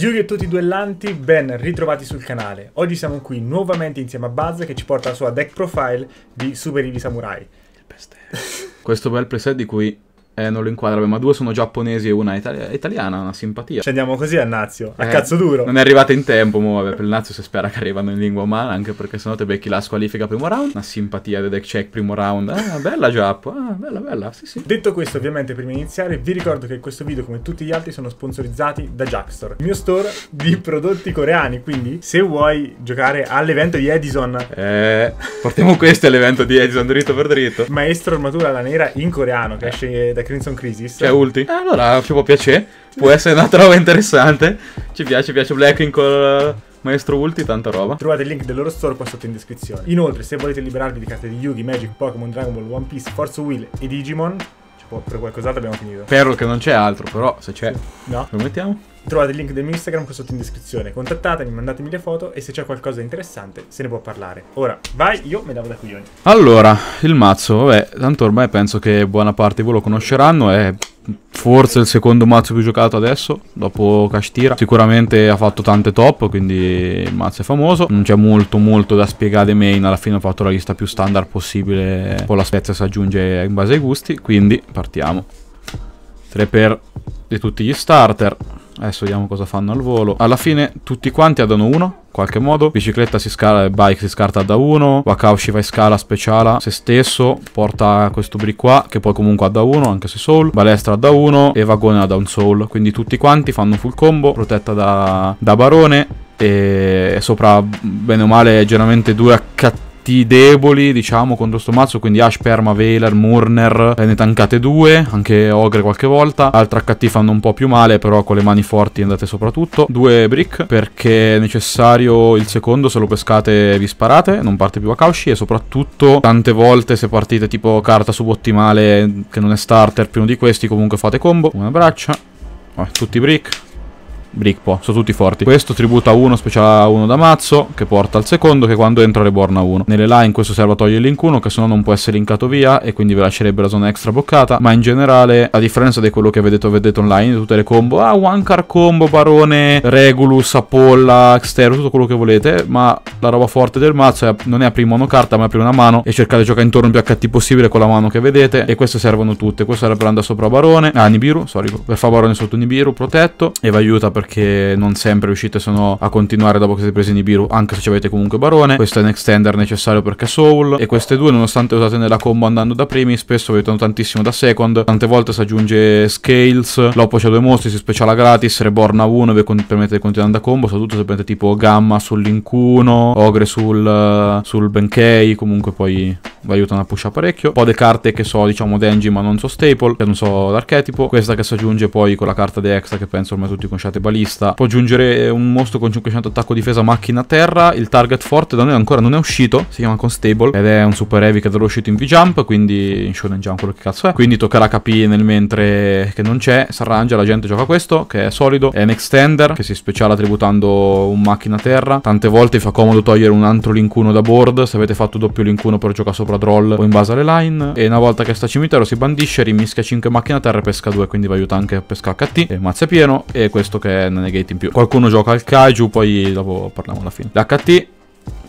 Yugi e tutti i duellanti, ben ritrovati sul canale. Oggi siamo qui nuovamente insieme a Buzz che ci porta la sua deck profile di Super Eevee Samurai. Questo bel preset di cui eh, non lo inquadra, ma due sono giapponesi e una itali- italiana, una simpatia. Ci andiamo così a Nazio, a Eh, cazzo duro. Non è arrivata in tempo, mo, vabbè, per il Nazio si spera che arrivano in lingua umana, anche perché sennò te becchi la squalifica primo round. Una simpatia del deck check primo round. Ah, bella Giappo, ah, bella, bella, sì sì. Detto questo, ovviamente, prima di iniziare, vi ricordo che questo video, come tutti gli altri, sono sponsorizzati da Jackstore, il mio store di prodotti coreani. Quindi, se vuoi giocare all'evento di Edison, Eh, portiamo questo all'evento di Edison dritto per dritto. Maestro Armatura alla Nera in coreano, che esce da Crimson Crisis. C'è ulti? Eh, allora ci può piacere, può essere una trova interessante. Ci piace, piace Blackwing col maestro ulti, tanta roba. Trovate il link del loro store qua sotto in descrizione. Inoltre, se volete liberarvi di carte di Yugi, Magic, Pokémon, Dragon Ball, One Piece, Forza Wheel e Digimon, ci può- per qualcos'altro abbiamo finito. Spero che non c'è altro, però se c'è, No? lo mettiamo. Trovate il link del mio Instagram qua sotto in descrizione. Contattatemi, mandatemi le foto e se c'è qualcosa di interessante se ne può parlare. Ora, vai, io me lavo da qui. Allora, il mazzo, vabbè, tanto ormai penso che buona parte di voi lo conosceranno, è forse il secondo mazzo più giocato adesso, dopo Kashtira. Sicuramente ha fatto tante top, quindi il mazzo è famoso. Non c'è molto molto da spiegare main, alla fine ho fatto la lista più standard possibile, poi la spezia si aggiunge in base ai gusti, quindi partiamo. 3 per di tutti gli starter. Adesso vediamo cosa fanno al volo. Alla fine tutti quanti hanno uno, in qualche modo. Bicicletta si scala bike si scarta da uno. Wakaushi fa in scala, speciala se stesso. Porta questo brick qua, che poi comunque ha da uno, anche se soul. Balestra da uno e vagone ha da un soul. Quindi tutti quanti fanno full combo, protetta da, da barone. E sopra, bene o male, generalmente due HT deboli, diciamo, contro sto mazzo. Quindi Ash, Perma, Veiler, Murner. Ne tankate due, anche Ogre qualche volta. Altre HT fanno un po' più male, però con le mani forti andate soprattutto. Due brick, perché è necessario il secondo, se lo pescate vi sparate, non parte più a Kaushi. E soprattutto, tante volte se partite tipo carta subottimale, che non è starter, prima di questi, comunque fate combo. Una braccia. Tutti brick. Brick po', sono tutti forti. Questo tributa 1, speciale 1 da mazzo, che porta al secondo, che quando entra reborn a 1. Nelle line questo serve a togliere link 1, che se no non può essere linkato via, e quindi vi lascerebbe la zona extra bloccata. Ma in generale, a differenza di quello che vedete, vedete online, tutte le combo, ah, one car combo, barone, Regulus, Apolla, Xtero, tutto quello che volete, ma la roba forte del mazzo è, non è aprire monocarta, ma aprire una mano, e cercate di giocare intorno più HT possibile con la mano che vedete, e queste servono tutte. Questo serve per andare sopra barone, ah, Nibiru, sorry, per fare barone sotto Nibiru, protetto, e vi aiuta perché non sempre riuscite sono a continuare dopo che siete presi Nibiru, anche se ci avete comunque Barone. Questo è un extender necessario perché Soul. E queste due, nonostante usate nella combo andando da primi, spesso aiutano tantissimo da second. Tante volte si aggiunge Scales, dopo c'è due mostri, si speciala gratis, Reborn a 1 vi permette di continuare da combo, soprattutto se prendete tipo Gamma sul Link 1, Ogre sul, sul Benkei, comunque poi vi aiutano a pushare parecchio. Un po' di carte che so, diciamo, Denji, ma non so staple, che non so l'archetipo. Questa che si aggiunge poi con la carta di extra, che penso ormai tutti conosciate balista. Può aggiungere un mostro con 500 attacco difesa macchina a terra. Il target forte da noi ancora non è uscito, si chiama Constable, ed è un super heavy che è uscito in V-Jump, quindi in Shonen Jump quello che cazzo è. Quindi toccherà capire nel mentre che non c'è, si arrangia, la gente gioca questo, che è solido. È un extender, che si speciala tributando un macchina a terra. Tante volte fa comodo togliere un altro link 1 da board, se avete fatto doppio link 1 per giocare sopra droll o in base alle line. E una volta che sta cimitero si bandisce, rimischia 5 macchine a terra e pesca 2, quindi vi aiuta anche a pescare HT. E mazza pieno, e questo che è un negate in più. Qualcuno gioca al kaiju, poi dopo parliamo alla fine. L'HT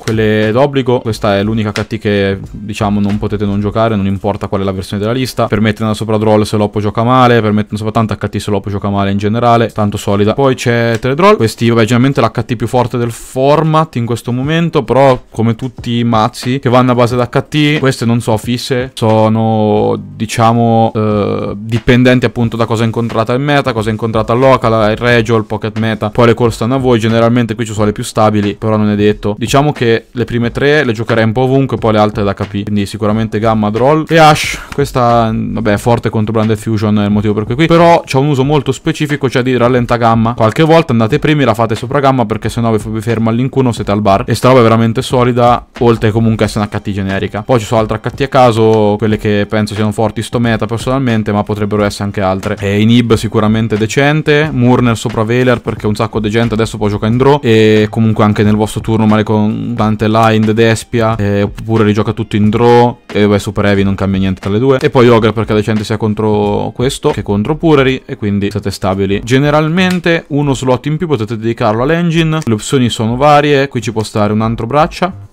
quelle d'obbligo. Questa è l'unica HT che diciamo non potete non giocare, non importa qual è la versione della lista. Permette una sopra droll se l'oppo gioca male, permette una sopra tanta HT se l'oppo gioca male in generale, tanto solida. Poi c'è Teledroll, questi vabbè generalmente l'HT più forte del format in questo momento, però come tutti i mazzi che vanno a base d'HT, queste non so fisse, sono diciamo eh, dipendenti appunto da cosa incontrata il meta, cosa incontrata il local, il regio, il pocket meta. Poi le call stanno a voi, generalmente qui ci sono le più stabili, però non è detto. Diciamo che le prime tre le giocherei un po' ovunque, poi le altre da KP. Quindi sicuramente Gamma, Droll e Ash. Questa, vabbè, è forte contro Branded Fusion, è il motivo per cui qui. Però c'è un uso molto specifico, cioè di rallenta Gamma. Qualche volta andate primi, la fate sopra Gamma, perché sennò vi ferma all'ink 1, siete al bar. E sta roba è veramente solida, oltre comunque a essere una HT generica. Poi ci sono altre HT a caso, quelle che penso siano forti sto meta personalmente, ma potrebbero essere anche altre. E Inib sicuramente decente, Murner sopra Veler, perché un sacco di gente adesso può giocare in draw. E comunque anche nel vostro turno, male con importante, Line, Despia, eh, oppure rigioca tutto in draw, e beh, Super Heavy non cambia niente tra le due. E poi Ogre perché decente sia contro questo che contro Pureri, e quindi siete stabili. Generalmente uno slot in più potete dedicarlo all'engine, le opzioni sono varie, qui ci può stare un altro braccia,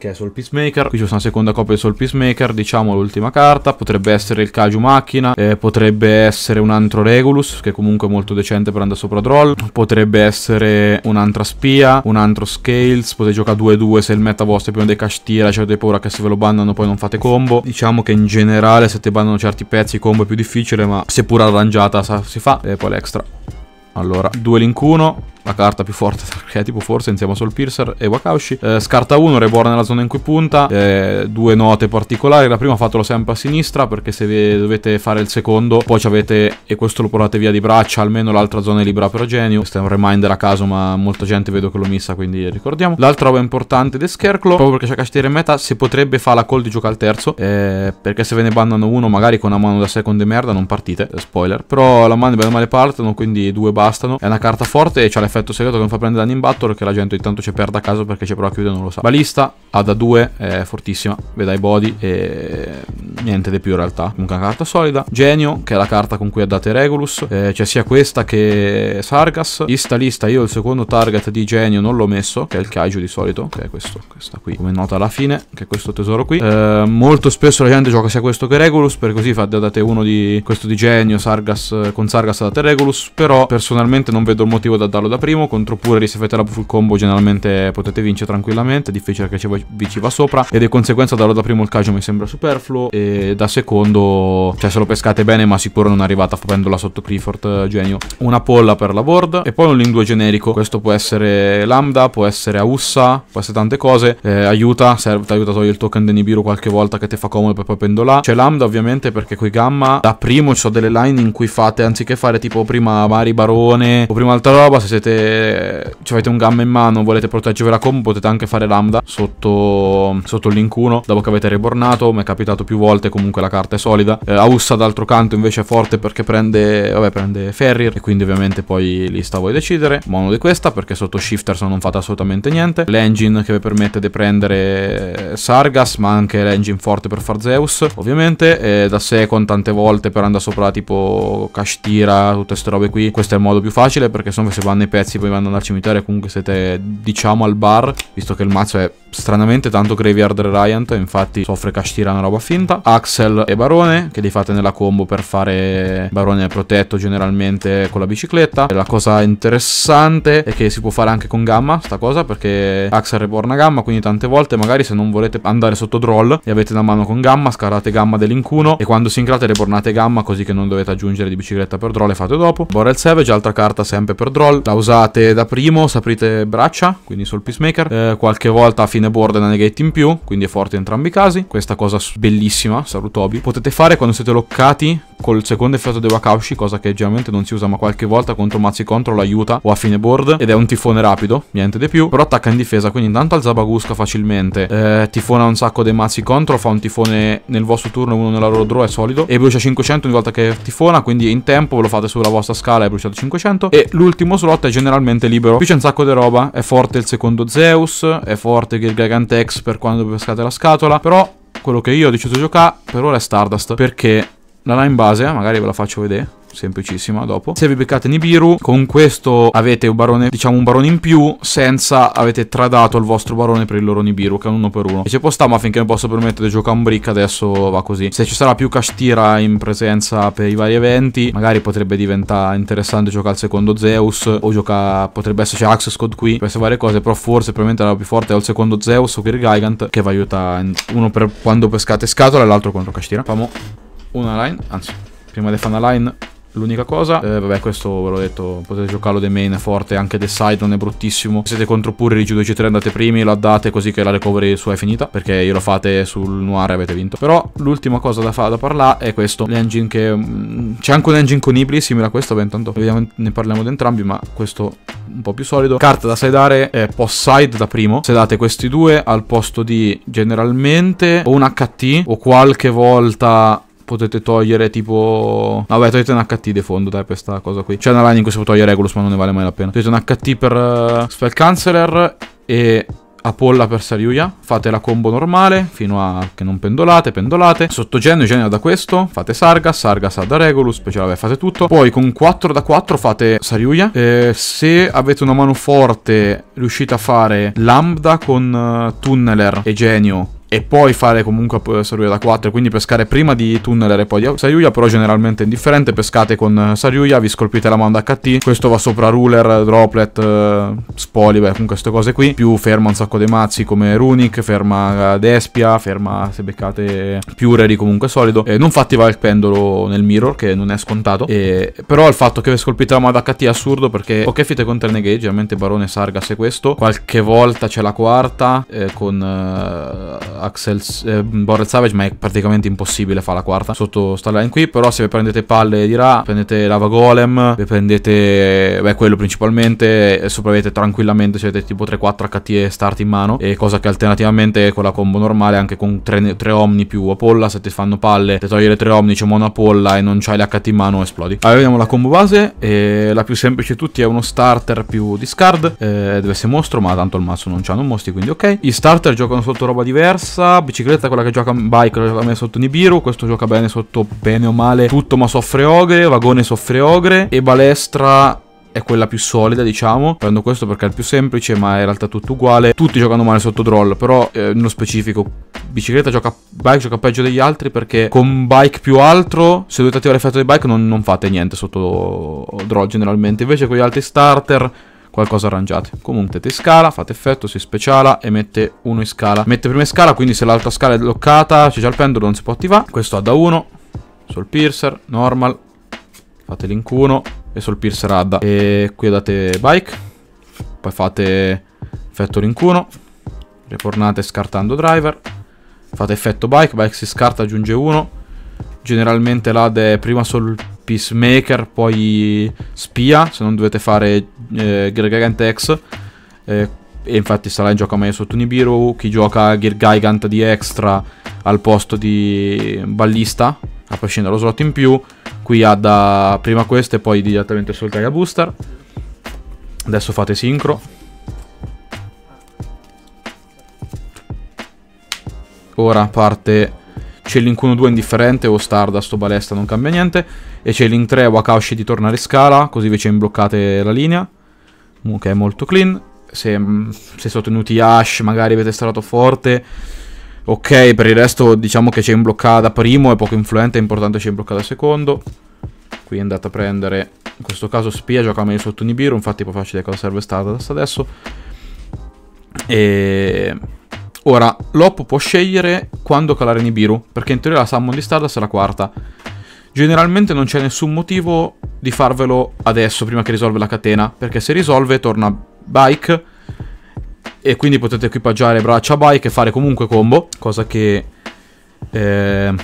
che è Soul Peacemaker. Qui c'è una seconda copia di Soul Peacemaker, diciamo l'ultima carta. Potrebbe essere il Kaju Macchina, eh, potrebbe essere un altro Regulus, che comunque è molto decente per andare sopra Droll. Potrebbe essere un'altra spia, un altro Scales. Potete giocare 2-2 se il meta vostro è pieno dei Cashtira, cioè avete paura che se ve lo bannano poi non fate combo. Diciamo che in generale se te bannano certi pezzi combo è più difficile, ma seppur arrangiata si fa. E poi l'extra. Allora, due link 1 la carta più forte tipo forse insieme a Soul Piercer e Wakaushi. Eh, scarta 1, Reborn nella zona in cui punta. Eh, due note particolari. La prima fatelo sempre a sinistra perché se dovete fare il secondo, poi ci avete, e questo lo portate via di braccia, almeno l'altra zona è libera per genio. Questo è un reminder a caso, ma molta gente vedo che lo missa, quindi ricordiamo. L'altra roba importante di Scarecrow, proprio perché c'è castiere in meta, si potrebbe fare la call di giocare al terzo. Eh, perché se ve ne bannano uno, magari con una mano da second e merda, non partite. Spoiler. Però la mano bene male partono, quindi due bastano. È una carta forte e c'ha l'effetto segreto che non fa prendere danni in battle che la gente intanto ci perde a caso perché c'è prova a chiudere non lo sa. Balista ha da 2, è fortissima, veda i body e niente di più in realtà. Comunque una carta solida. Genio, che è la carta con cui addate Regulus. Eh, c'è sia questa che Sargas. In sta lista io il secondo target di Genio non l'ho messo, che è il Kaiju di solito, che è questo, questa qui, come nota alla fine, che è questo tesoro qui. Eh, molto spesso la gente gioca sia questo che Regulus, per così fate date uno di questo di Genio, Sargas, con Sargas date Regulus, però personalmente non vedo il motivo da darlo da primo, contro pure se fate la full combo generalmente potete vincere tranquillamente, è difficile che ci, vi ci va sopra, e di conseguenza darlo da primo il Kaiju mi sembra superfluo, e da secondo, cioè se lo pescate bene, ma sicuro non arrivate prenderla sotto Clifford, eh, genio. Una polla per la board e poi un link 2 generico. Questo può essere Lambda, può essere Aussa, può essere tante cose. Eh, aiuta, serve, ti aiuta a togliere il token di Nibiru qualche volta che ti fa comodo per poi pendolare. C'è Lambda ovviamente perché coi Gamma da primo ci sono delle line in cui fate, anziché fare tipo prima Mari Barone o prima altra roba, se siete, ci avete un Gamma in mano, volete proteggervi la potete anche fare Lambda sotto, sotto il link 1, dopo che avete rebornato, mi è capitato più volte comunque la carta è solida. Eh, Aussa d'altro canto invece è forte perché prende, vabbè, prende Ferrier e quindi ovviamente poi lì sta a voi decidere. Mono di questa perché sotto Shifters non fate assolutamente niente. L'engine che vi permette di prendere Sargas ma anche l'engine forte per far Zeus ovviamente. E da second tante volte per andare sopra tipo Kashtira, tutte queste robe qui. Questo è il modo più facile perché se vanno i pezzi poi vanno al cimitero e comunque siete diciamo al bar visto che il mazzo è stranamente tanto Graveyard Reliant infatti soffre Kashtira una roba finta. Axel e Barone, che li fate nella combo per fare Barone protetto generalmente con la bicicletta. E la cosa interessante è che si può fare anche con Gamma, sta cosa, perché Axel reborna Gamma, quindi tante volte magari se non volete andare sotto Droll e avete una mano con Gamma, scarate Gamma dell'incuno e quando si incrate rebornate Gamma così che non dovete aggiungere di bicicletta per Droll e fate dopo. Borrel Savage, altra carta sempre per Droll, la usate da primo, saprite braccia, quindi sul Peacemaker, eh, qualche volta a fine board una negate in più, quindi è forte in entrambi i casi. Questa cosa bellissima, Sarutobi hobby potete fare quando siete loccati col secondo effetto di Wakaushi, cosa che generalmente non si usa ma qualche volta contro mazzi control aiuta o a fine board ed è un tifone rapido, niente di più, però attacca in difesa, quindi intanto alza Bagusca facilmente, eh, tifona un sacco dei mazzi control, fa un tifone nel vostro turno uno nella loro draw, è solido. E brucia 500 ogni volta che tifona, quindi in tempo ve lo fate sulla vostra scala e bruciate 500 e l'ultimo slot è generalmente libero, qui c'è un sacco di roba, è forte il secondo Zeus, è forte il Gigantex per quando pescate la scatola, però quello che io ho deciso di giocare per ora è Stardust perché la line base, magari ve la faccio vedere semplicissima dopo. Se vi beccate Nibiru, con questo avete un barone, diciamo un barone in più, senza avete tradato il vostro barone per il loro Nibiru, che è un uno per uno. E ci può stare, ma finché mi posso permettere di giocare un brick, adesso va così. Se ci sarà più Kashtira in presenza per i vari eventi, magari potrebbe diventare interessante giocare al secondo Zeus, o giocare, potrebbe esserci Access Code qui, queste varie cose, però forse probabilmente la più forte è il secondo Zeus o Gigant, che vi aiuta uno per quando pescate scatola e l'altro contro Kashtira. Famo una line, anzi, prima di fare una line L'unica cosa, eh, vabbè questo ve l'ho detto, potete giocarlo dei main, è forte, anche The Side non è bruttissimo. Se siete contro pure Rigi 2 C3 andate primi, lo addate così che la recovery sua è finita, perché io lo fate sul Noir e avete vinto. Però l'ultima cosa da, da parlare è questo, l'engine che... Mm, c'è anche un engine con Ibli simile a questo, beh intanto vediamo, ne parliamo di entrambi, ma questo un po' più solido. Carta da sidare è post side da primo, sedate questi due al posto di generalmente o un HT o qualche volta potete togliere tipo... Vabbè, togliete un HT di fondo, dai, per questa cosa qui. C'è una line in cui si può togliere Regulus, ma non ne vale mai la pena. Togliete un HT per uh, Spell Canceller e Apolla per Sariuya, fate la combo normale fino a che non pendolate, pendolate. Sotto genio da questo, fate Sargas, Sargas ha da Regulus, poi vabbè, fate tutto. Poi con 4 da 4 fate Sariuya. Eh, se avete una mano forte riuscite a fare Lambda con uh, Tunneler e Genio e poi fare comunque Saryuya da 4, quindi pescare prima di Tunneler e poi di Saryuya, però generalmente è indifferente, pescate con Saryuya, vi scolpite la mano HT, questo va sopra Ruler, Droplet, uh, Spoli, beh comunque queste cose qui, più ferma un sacco dei mazzi come Runic, ferma Despia, ferma se beccate Pureri comunque solido, e non fatti va il pendolo nel mirror che non è scontato, e, però il fatto che vi scolpite la mano HT è assurdo perché ok fite con Negate, generalmente Barone Sargas e questo, qualche volta c'è la quarta eh, con... Axel eh, Borrel Savage, ma è praticamente impossibile fare la quarta sotto sta line qui. Però se vi prendete palle di Ra, prendete Lava Golem, vi prendete, beh, quello principalmente, e sopravvivete tranquillamente, se avete tipo 3-4 HT e start in mano. E cosa che alternativamente con la combo normale, anche con 3, 3 Omni più Apolla, se ti fanno palle, ti togli le 3 Omni, c'è mono Apolla e non c'hai le HT in mano, esplodi. Allora vediamo la combo base, e la più semplice di tutti è uno starter più discard, eh, deve essere mostro, ma tanto il mazzo non c'hanno mostri, quindi ok. Gli starter giocano sotto roba diversa diversa. Bicicletta quella che gioca bike, gioca bene sotto Nibiru. Questo gioca bene sotto bene o male tutto, ma soffre ogre. Vagone soffre ogre. E balestra è quella più solida, diciamo. Prendo questo perché è il più semplice, ma in realtà tutto uguale. Tutti giocano male sotto Droll, però eh, nello specifico bicicletta gioca bike gioca peggio degli altri perché con bike più altro, se dovete attivare l'effetto di bike non, non fate niente sotto Droll generalmente. Invece con gli altri starter qualcosa arrangiate. Comunque te scala, fate effetto, si speciala e mette uno in scala. Mette prima in scala, quindi se l'altra scala è bloccata, c'è già il pendolo, non si può attivare. Questo ha da 1, sul piercer, normal, fate link 1 e sul piercer adda. E qui date bike, poi fate effetto link 1, ritornate scartando driver, fate effetto bike, bike si scarta, aggiunge 1. Generalmente l'ad è prima sul Peacemaker, poi Spia, se non dovete fare eh, Gigant. Eh, e infatti sarà in gioco meglio sotto Nibiru. Chi gioca Gigant di extra al posto di Ballista, a prescindere dallo slot in più. Qui ha da prima questo e poi direttamente sul Gaia Booster. Adesso fate sincro. Ora parte c'è Link 1-2 indifferente o Stardust o Balesta, non cambia niente. E c'è Link 3 Wakashi di tornare scala, così invece imbloccate la linea. Che è molto clean. Se, mm, se sostenuti Ash, magari avete stato forte. Ok, per il resto diciamo che c'è imbloccata primo, è poco influente, è importante c'è imbloccata secondo. Qui andate a prendere, in questo caso Spia, gioca meglio sotto Nibiru, infatti poi facile cosa serve Stardust adesso. E Ora, l'op può scegliere quando calare Nibiru, perché in teoria la summon di Stardust è la quarta. Generalmente non c'è nessun motivo di farvelo adesso, prima che risolve la catena, perché se risolve torna Bike, e quindi potete equipaggiare braccia Bike e fare comunque combo, cosa che... Eh,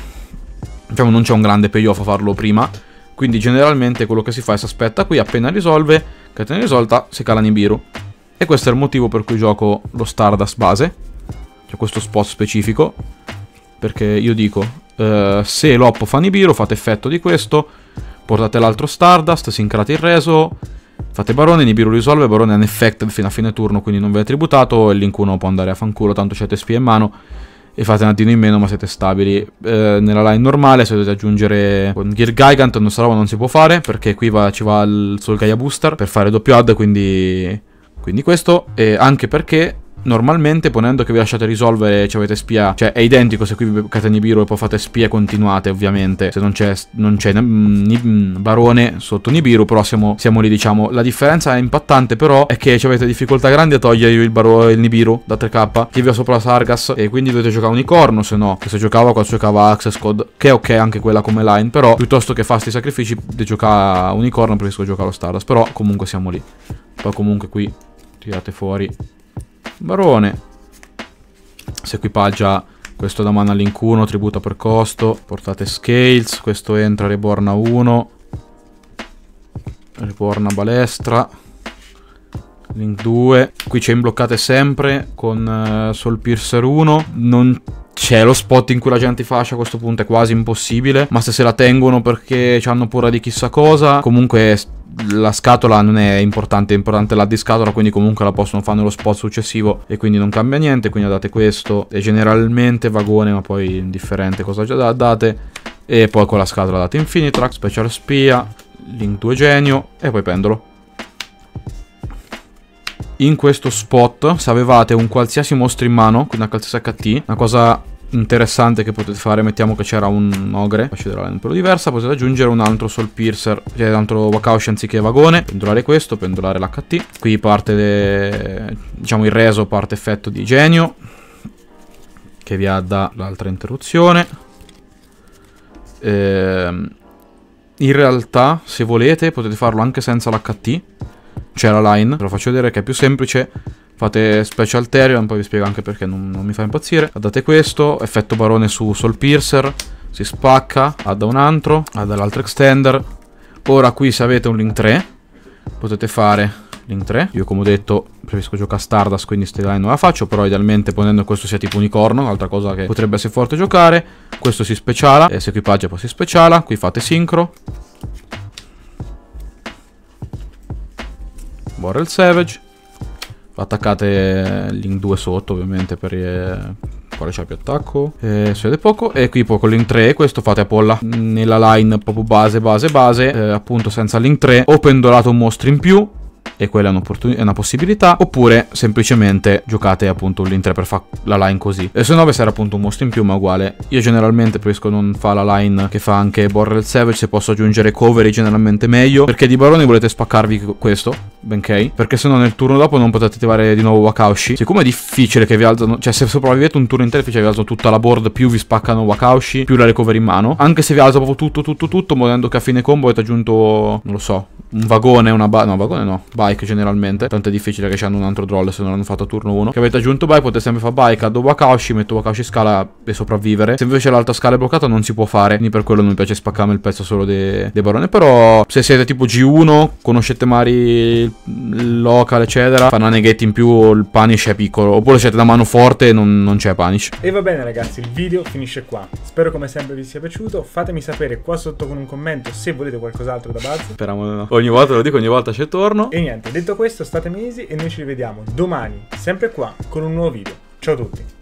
diciamo non c'è un grande payoff a farlo prima. Quindi generalmente quello che si fa è si aspetta qui, appena risolve, catena risolta, si cala Nibiru. E questo è il motivo per cui gioco lo Stardust base c'è questo spot specifico, perché io dico, eh, se l'oppo fa Nibiru, fate effetto di questo, portate l'altro Stardust, sincrate il reso, fate Barone, Nibiru risolve, Barone è unaffected fino a fine turno, quindi non vi è tributato, e Link 1 può andare a fanculo, tanto c'è spie in mano, e fate un attimo in meno ma siete stabili. Eh, nella line normale se dovete aggiungere con Gear Gigant questa roba non si può fare perché qui va, ci va il Soul Gaia Booster per fare doppio add quindi, quindi questo e anche perché normalmente ponendo che vi lasciate risolvere ci avete spia, cioè è identico se qui beccate Nibiru e poi fate spie continuate ovviamente, se non c'è, non c'è mm, Barone sotto Nibiru, però siamo, siamo, lì diciamo. La differenza è impattante però è che avete difficoltà grandi a togliere il, Baro, il Nibiru da 3k, che vi ha sopra la Sargas e quindi dovete giocare unicorno, se no, se giocava qua giocava Access Code, che è ok anche quella come line, però piuttosto che fasti sacrifici di giocare unicorno preferisco giocare lo Stardust, però comunque siamo lì. Poi comunque qui tirate fuori Barone. Si equipaggia questo da mana link 1, tributa per costo. Portate scales, questo entra Reborn a 1. Reborn a balestra. Link 2. Qui c'è imbloccate sempre con uh, Soul Piercer 1. Non c'è lo spot in cui la gente fascia a questo punto è quasi impossibile, ma se se la tengono perché hanno paura di chissà cosa, comunque la scatola non è importante, è importante la di scatola, quindi comunque la possono fare nello spot successivo e quindi non cambia niente, quindi date questo, è generalmente vagone ma poi indifferente cosa già date, e poi con la scatola date Infinitrack, Special Spia, Link 2 Genio e poi pendolo. In questo spot, se avevate un qualsiasi mostro in mano, quindi una qualsiasi HT, una cosa interessante che potete fare, mettiamo che c'era un ogre, faccio della un pelo diversa, potete aggiungere un altro soul piercer, cioè un altro wakaushi anziché vagone, pendolare questo, pendolare l'HT, qui parte, de, diciamo il reso, parte effetto di genio, che vi ha da l'altra interruzione. Ehm, in realtà, se volete, potete farlo anche senza l'HT, c'è la line, ve lo faccio vedere che è più semplice, Fate Special Terion, poi vi spiego anche perché non, non mi fa impazzire. Date questo, effetto barone su Soul Piercer, si spacca, adda un altro, adda l'altro extender. Ora qui se avete un Link 3, potete fare Link 3. Io come ho detto preferisco giocare Stardust, quindi ste line non la faccio, però idealmente ponendo questo sia tipo unicorno, altra cosa che potrebbe essere forte giocare. Questo si speciala, e se equipaggia poi si speciala, qui fate sincro. Borrel Savage. Attaccate link 2 sotto ovviamente per quale c'è più attacco. Eh, si vede poco. E qui poi con link 3 questo fate a polla. Nella line proprio base base base. Eh, appunto senza link 3 o pendolato un mostro in più e quella è, è, una possibilità, oppure semplicemente giocate appunto l'Inter per fare la line così. E se no serve appunto un mostro in più, ma uguale. Io generalmente preferisco non fare la line che fa anche Borrel Savage, se posso aggiungere cover generalmente meglio, perché di barone volete spaccarvi questo, benché, perché se no nel turno dopo non potete attivare di nuovo Wakaushi. Siccome è difficile che vi alzano, cioè se sopravvivete un turno intero difficile vi alzano tutta la board, più vi spaccano Wakaushi, più la recover in mano, anche se vi alza proprio tutto tutto tutto, modendo che a fine combo avete aggiunto, non lo so, un vagone, una ba... no, vagone no, bike generalmente. Tanto è difficile che hanno un altro droll se non hanno fatto turno 1. Che avete aggiunto bike, potete sempre fare bike, addo Wakashi, metto Wakashi scala e sopravvivere. Se invece l'alta scala è bloccata non si può fare. Quindi per quello non mi piace spaccarmi il pezzo solo dei de barone. Però se siete tipo G1, conoscete magari il local, eccetera, fa una negate in più, il punish è piccolo. Oppure siete da mano forte e non, non c'è punish. E va bene ragazzi, il video finisce qua. Spero come sempre vi sia piaciuto. Fatemi sapere qua sotto con un commento se volete qualcos'altro da base. Speriamo no. Ogni volta lo dico, ogni volta c'è torno. E niente, detto questo, state mesi e noi ci rivediamo domani, sempre qua, con un nuovo video. Ciao a tutti!